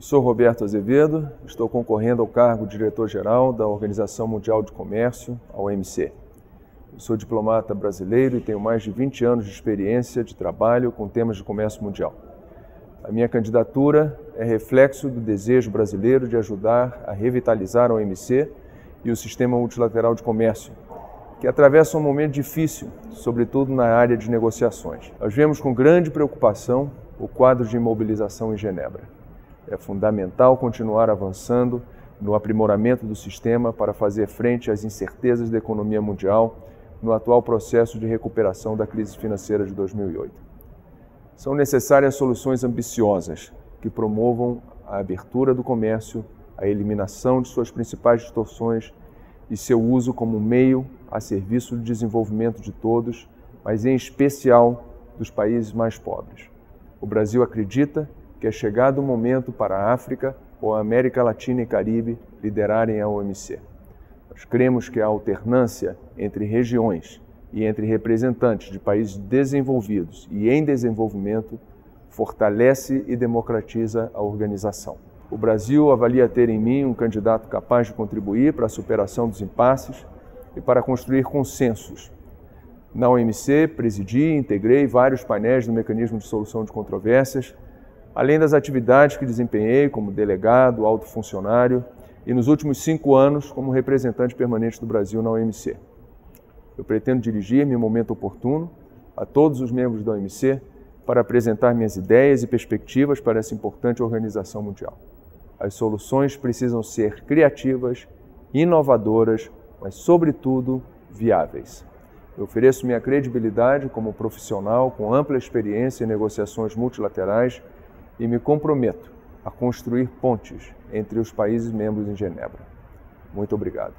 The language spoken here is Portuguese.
Eu sou Roberto Azevedo, estou concorrendo ao cargo de diretor-geral da Organização Mundial de Comércio, a OMC. Eu sou diplomata brasileiro e tenho mais de 20 anos de experiência de trabalho com temas de comércio mundial. A minha candidatura é reflexo do desejo brasileiro de ajudar a revitalizar a OMC e o sistema multilateral de comércio, que atravessa um momento difícil, sobretudo na área de negociações. Nós vemos com grande preocupação o quadro de imobilização em Genebra. É fundamental continuar avançando no aprimoramento do sistema para fazer frente às incertezas da economia mundial no atual processo de recuperação da crise financeira de 2008. São necessárias soluções ambiciosas que promovam a abertura do comércio, a eliminação de suas principais distorções e seu uso como meio a serviço do desenvolvimento de todos, mas em especial dos países mais pobres. O Brasil acredita que é chegado o momento para a África ou a América Latina e Caribe liderarem a OMC. Nós cremos que a alternância entre regiões e entre representantes de países desenvolvidos e em desenvolvimento fortalece e democratiza a organização. O Brasil avalia ter em mim um candidato capaz de contribuir para a superação dos impasses e para construir consensos. Na OMC, presidi e integrei vários painéis do mecanismo de solução de controvérsias, além das atividades que desempenhei como delegado, alto funcionário e nos últimos cinco anos como representante permanente do Brasil na OMC. Eu pretendo dirigir-me em momento oportuno a todos os membros da OMC para apresentar minhas ideias e perspectivas para essa importante organização mundial. As soluções precisam ser criativas, inovadoras, mas, sobretudo, viáveis. Eu ofereço minha credibilidade como profissional com ampla experiência em negociações multilaterais e me comprometo a construir pontes entre os países membros em Genebra. Muito obrigado.